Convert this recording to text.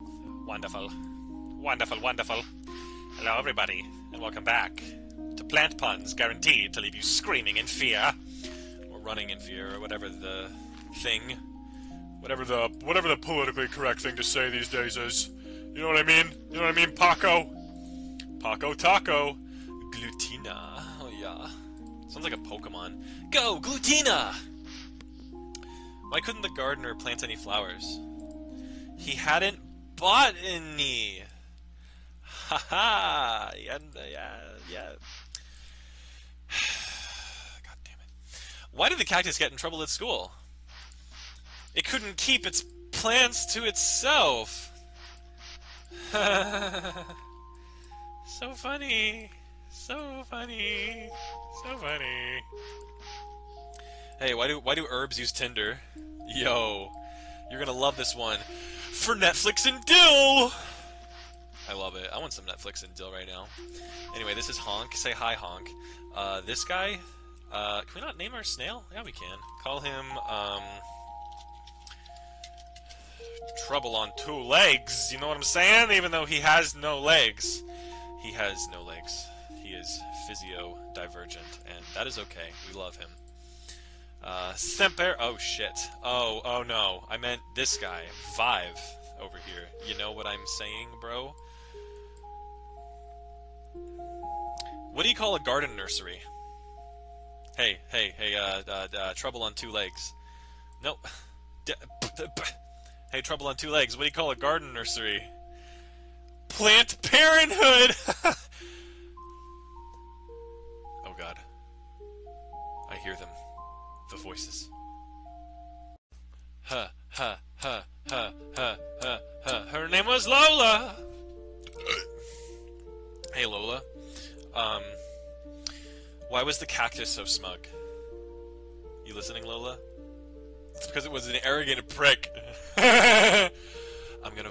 Wonderful. Wonderful, wonderful. Hello, everybody, and welcome back to Plant Puns, guaranteed to leave you screaming in fear. Or running in fear, or whatever the thing. Whatever the whatever the politically correct thing to say these days is. You know what I mean? You know what I mean, Paco? Paco Taco. Glutina. Oh yeah. Sounds like a Pokemon. Go, Glutina! Why couldn't the gardener plant any flowers? He hadn't bought any. Ha ha! Yeah, yeah, yeah. God damn it. Why did the cactus get in trouble at school? It couldn't keep its plants to itself. so funny. So funny. So funny. Hey, why do why do herbs use Tinder? Yo, you're gonna love this one. For Netflix and dill! I love it. I want some Netflix and dill right now. Anyway, this is Honk. Say hi, Honk. Uh, this guy, uh, can we not name our snail? Yeah, we can. Call him, um, Trouble on Two Legs. You know what I'm saying? Even though he has no legs. He has no legs. He is physio divergent, and that is okay. We love him. Uh, Semper. Oh shit. Oh, oh no. I meant this guy. Vive over here. You know what I'm saying, bro? What do you call a garden nursery? Hey, hey, hey, uh, uh, uh trouble on two legs. No. hey, trouble on two legs. What do you call a garden nursery? Plant Parenthood! oh god. I hear them the voices. Huh, huh, huh, huh, huh, huh, huh. Her name was Lola! hey, Lola. Um, why was the cactus so smug? You listening, Lola? It's because it was an arrogant prick. I'm gonna.